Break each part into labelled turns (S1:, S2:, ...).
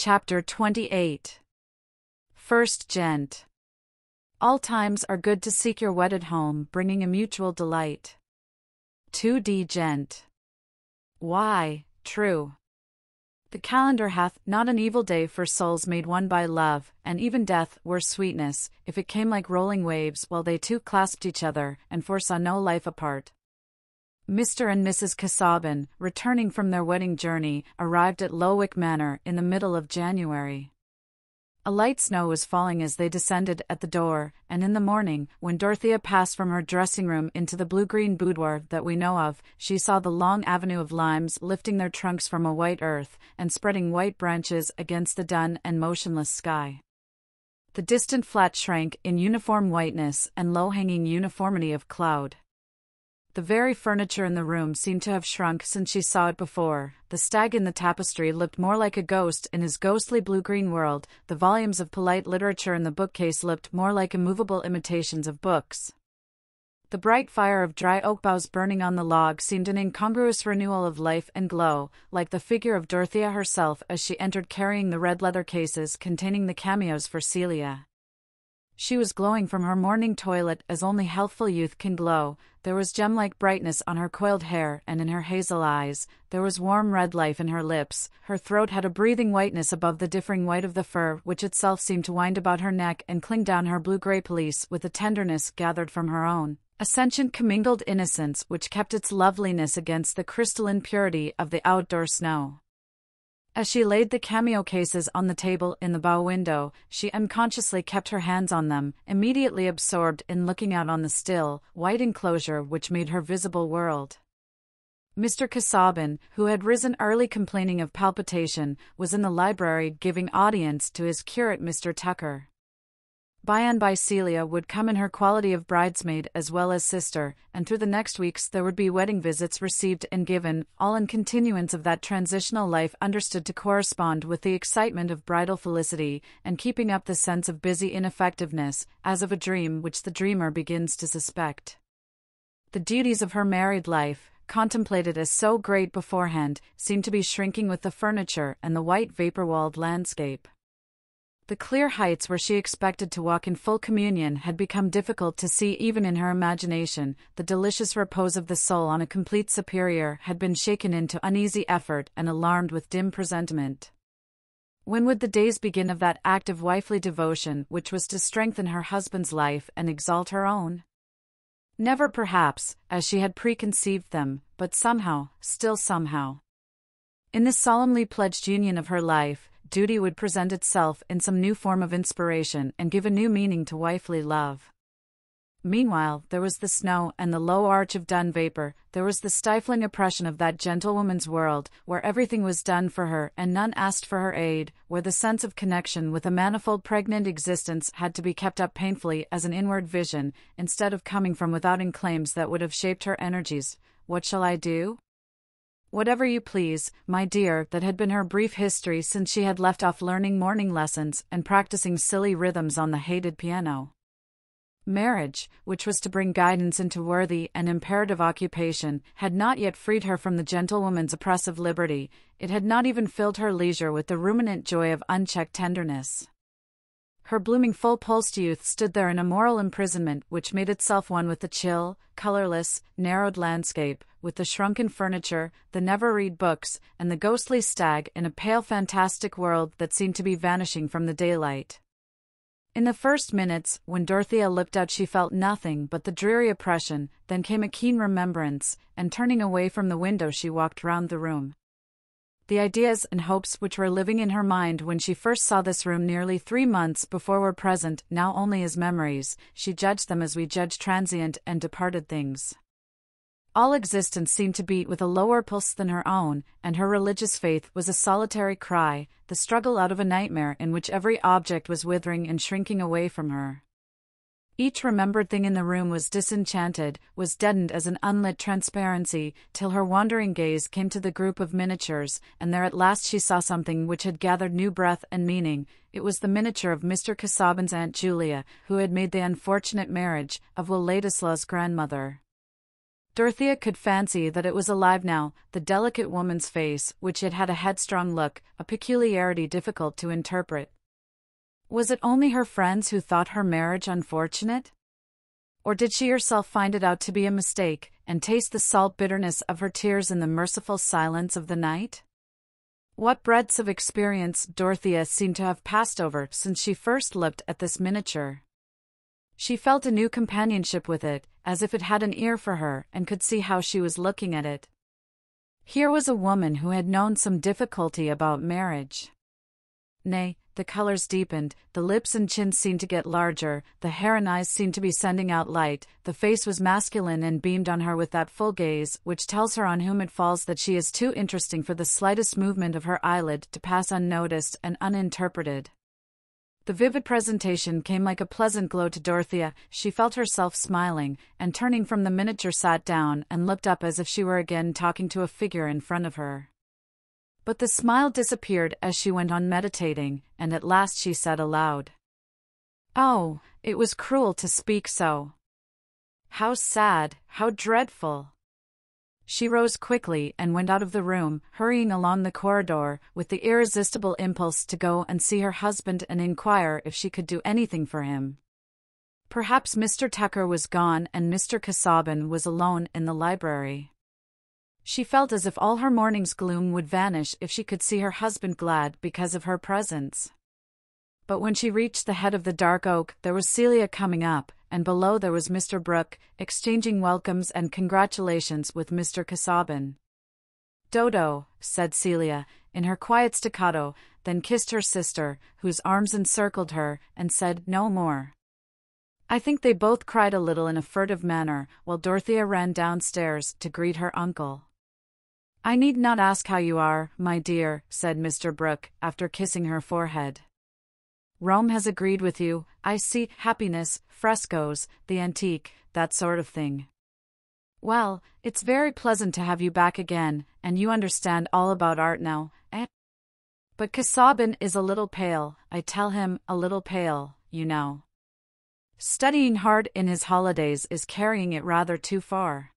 S1: Chapter 28 First Gent All times are good to seek your wedded home, bringing a mutual delight. 2D Gent Why, true. The calendar hath not an evil day for souls made one by love, and even death were sweetness, if it came like rolling waves while they two clasped each other, and foresaw no life apart. Mr. and Mrs. Casaubon, returning from their wedding journey, arrived at Lowick Manor in the middle of January. A light snow was falling as they descended at the door, and in the morning, when Dorothea passed from her dressing room into the blue green boudoir that we know of, she saw the long avenue of limes lifting their trunks from a white earth, and spreading white branches against the dun and motionless sky. The distant flat shrank in uniform whiteness and low hanging uniformity of cloud. The very furniture in the room seemed to have shrunk since she saw it before. The stag in the tapestry looked more like a ghost in his ghostly blue green world. The volumes of polite literature in the bookcase looked more like immovable imitations of books. The bright fire of dry oak boughs burning on the log seemed an incongruous renewal of life and glow, like the figure of Dorothea herself as she entered carrying the red leather cases containing the cameos for Celia. She was glowing from her morning toilet as only healthful youth can glow. There was gem like brightness on her coiled hair and in her hazel eyes. There was warm red life in her lips. Her throat had a breathing whiteness above the differing white of the fur, which itself seemed to wind about her neck and cling down her blue gray pelisse with a tenderness gathered from her own. A sentient commingled innocence which kept its loveliness against the crystalline purity of the outdoor snow. As she laid the cameo cases on the table in the bow window, she unconsciously kept her hands on them, immediately absorbed in looking out on the still, white enclosure which made her visible world. Mr. Casaubon, who had risen early complaining of palpitation, was in the library giving audience to his curate Mr. Tucker. By and by Celia would come in her quality of bridesmaid as well as sister, and through the next weeks there would be wedding visits received and given, all in continuance of that transitional life understood to correspond with the excitement of bridal felicity, and keeping up the sense of busy ineffectiveness, as of a dream which the dreamer begins to suspect. The duties of her married life, contemplated as so great beforehand, seemed to be shrinking with the furniture and the white vapor walled landscape. The clear heights where she expected to walk in full communion had become difficult to see even in her imagination. The delicious repose of the soul on a complete superior had been shaken into uneasy effort and alarmed with dim presentiment. When would the days begin of that active wifely devotion which was to strengthen her husband's life and exalt her own? Never perhaps, as she had preconceived them, but somehow, still somehow. In this solemnly pledged union of her life, duty would present itself in some new form of inspiration and give a new meaning to wifely love. Meanwhile, there was the snow and the low arch of dun vapor, there was the stifling oppression of that gentlewoman's world, where everything was done for her and none asked for her aid, where the sense of connection with a manifold pregnant existence had to be kept up painfully as an inward vision, instead of coming from without in claims that would have shaped her energies. What shall I do? Whatever you please, my dear, that had been her brief history since she had left off learning morning lessons and practicing silly rhythms on the hated piano. Marriage, which was to bring guidance into worthy and imperative occupation, had not yet freed her from the gentlewoman's oppressive liberty, it had not even filled her leisure with the ruminant joy of unchecked tenderness. Her blooming full-pulsed youth stood there in a moral imprisonment which made itself one with the chill, colorless, narrowed landscape, with the shrunken furniture, the never-read books, and the ghostly stag in a pale fantastic world that seemed to be vanishing from the daylight. In the first minutes, when Dorothea looked out she felt nothing but the dreary oppression, then came a keen remembrance, and turning away from the window she walked round the room. The ideas and hopes which were living in her mind when she first saw this room nearly three months before were present now only as memories, she judged them as we judge transient and departed things. All existence seemed to beat with a lower pulse than her own, and her religious faith was a solitary cry, the struggle out of a nightmare in which every object was withering and shrinking away from her. Each remembered thing in the room was disenchanted, was deadened as an unlit transparency, till her wandering gaze came to the group of miniatures, and there at last she saw something which had gathered new breath and meaning. It was the miniature of Mr. Casaubon's Aunt Julia, who had made the unfortunate marriage of Will Ladislaw's grandmother. Dorothea could fancy that it was alive now, the delicate woman's face, which had had a headstrong look, a peculiarity difficult to interpret. Was it only her friends who thought her marriage unfortunate? Or did she herself find it out to be a mistake, and taste the salt bitterness of her tears in the merciful silence of the night? What breadths of experience Dorothea seemed to have passed over since she first looked at this miniature. She felt a new companionship with it, as if it had an ear for her and could see how she was looking at it. Here was a woman who had known some difficulty about marriage. Nay, the colors deepened, the lips and chin seemed to get larger, the hair and eyes seemed to be sending out light, the face was masculine and beamed on her with that full gaze which tells her on whom it falls that she is too interesting for the slightest movement of her eyelid to pass unnoticed and uninterpreted. The vivid presentation came like a pleasant glow to Dorothea, she felt herself smiling, and turning from the miniature sat down and looked up as if she were again talking to a figure in front of her. But the smile disappeared as she went on meditating, and at last she said aloud, Oh, it was cruel to speak so. How sad, how dreadful. She rose quickly and went out of the room, hurrying along the corridor, with the irresistible impulse to go and see her husband and inquire if she could do anything for him. Perhaps Mr. Tucker was gone and Mr. Casaubon was alone in the library. She felt as if all her morning's gloom would vanish if she could see her husband glad because of her presence. But when she reached the head of the dark oak, there was Celia coming up, and below there was Mr. Brooke, exchanging welcomes and congratulations with Mr. Casaubon. Dodo, said Celia, in her quiet staccato, then kissed her sister, whose arms encircled her, and said no more. I think they both cried a little in a furtive manner, while Dorothea ran downstairs to greet her uncle. I need not ask how you are, my dear, said Mr. Brooke, after kissing her forehead. Rome has agreed with you, I see, happiness, frescoes, the antique, that sort of thing. Well, it's very pleasant to have you back again, and you understand all about art now, eh? But Casaubon is a little pale, I tell him, a little pale, you know. Studying hard in his holidays is carrying it rather too far.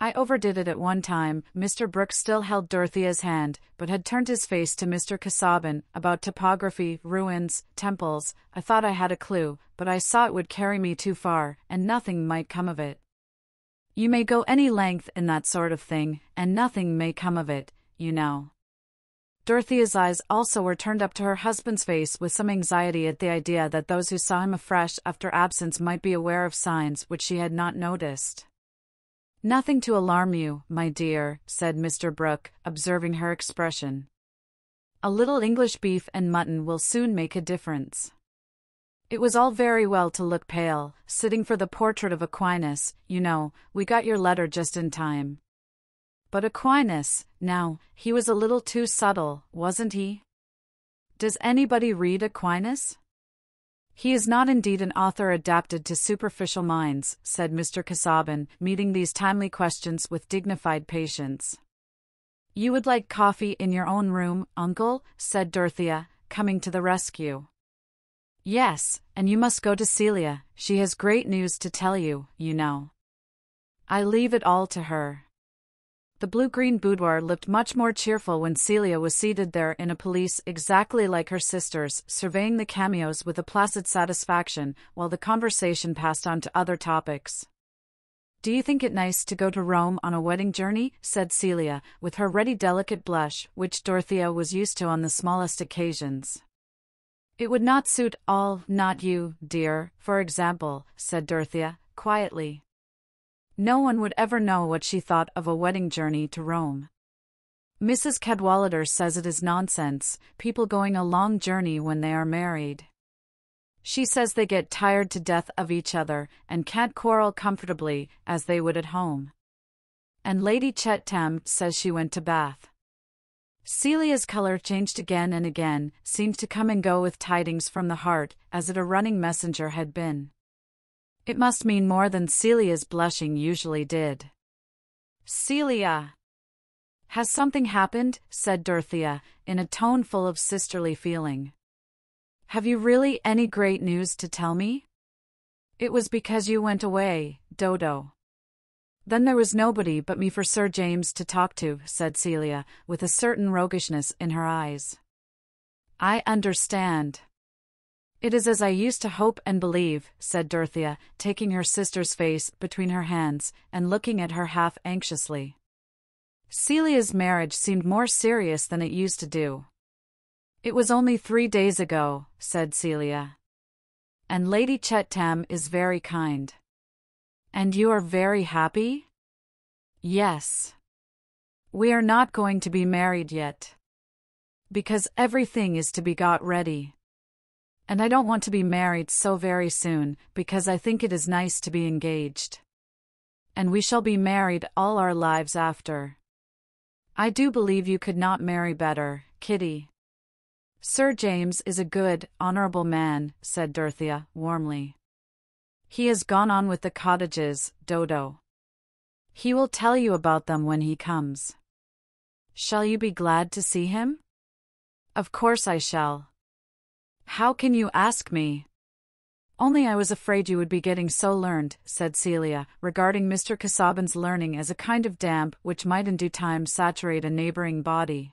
S1: I overdid it at one time. Mr. Brooke still held Dorothea's hand, but had turned his face to Mr. Casaubon about topography, ruins, temples. I thought I had a clue, but I saw it would carry me too far, and nothing might come of it. You may go any length in that sort of thing, and nothing may come of it, you know. Dorothea's eyes also were turned up to her husband's face with some anxiety at the idea that those who saw him afresh after absence might be aware of signs which she had not noticed. Nothing to alarm you, my dear, said Mr. Brooke, observing her expression. A little English beef and mutton will soon make a difference. It was all very well to look pale, sitting for the portrait of Aquinas, you know, we got your letter just in time. But Aquinas, now, he was a little too subtle, wasn't he? Does anybody read Aquinas? He is not indeed an author adapted to superficial minds, said Mr. Casaubon, meeting these timely questions with dignified patience. You would like coffee in your own room, uncle? said Dorothea, coming to the rescue. Yes, and you must go to Celia, she has great news to tell you, you know. I leave it all to her. The blue-green boudoir looked much more cheerful when Celia was seated there in a pelisse exactly like her sister's, surveying the cameos with a placid satisfaction, while the conversation passed on to other topics. Do you think it nice to go to Rome on a wedding journey? said Celia, with her ready delicate blush, which Dorothea was used to on the smallest occasions. It would not suit all, not you, dear, for example, said Dorothea, quietly. No one would ever know what she thought of a wedding journey to Rome. Mrs. Cadwallader says it is nonsense, people going a long journey when they are married. She says they get tired to death of each other and can't quarrel comfortably as they would at home. And Lady Chettam says she went to Bath. Celia's color changed again and again, seemed to come and go with tidings from the heart, as it a running messenger had been. It must mean more than Celia's blushing usually did. Celia! Has something happened? said Dorothea, in a tone full of sisterly feeling. Have you really any great news to tell me? It was because you went away, Dodo. Then there was nobody but me for Sir James to talk to, said Celia, with a certain roguishness in her eyes. I understand. It is as I used to hope and believe, said Dorothea, taking her sister's face between her hands and looking at her half anxiously. Celia's marriage seemed more serious than it used to do. It was only three days ago, said Celia. And Lady Chettam is very kind. And you are very happy? Yes. We are not going to be married yet. Because everything is to be got ready. And I don't want to be married so very soon, because I think it is nice to be engaged. And we shall be married all our lives after. I do believe you could not marry better, Kitty. Sir James is a good, honourable man, said Dorothea, warmly. He has gone on with the cottages, Dodo. He will tell you about them when he comes. Shall you be glad to see him? Of course I shall. How can you ask me? Only I was afraid you would be getting so learned, said Celia, regarding Mr. Casaubon's learning as a kind of damp which might in due time saturate a neighbouring body.